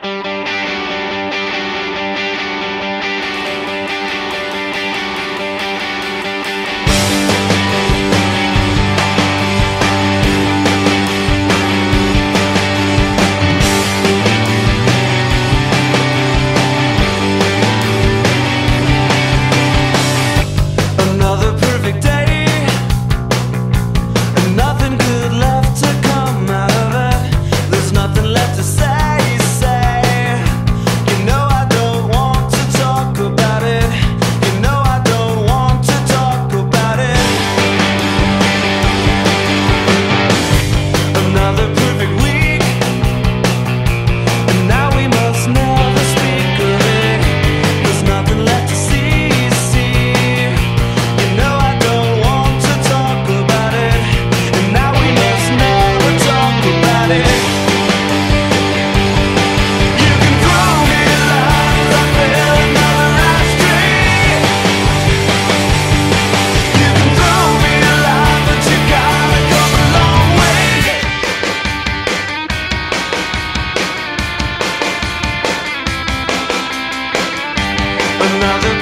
Bye. another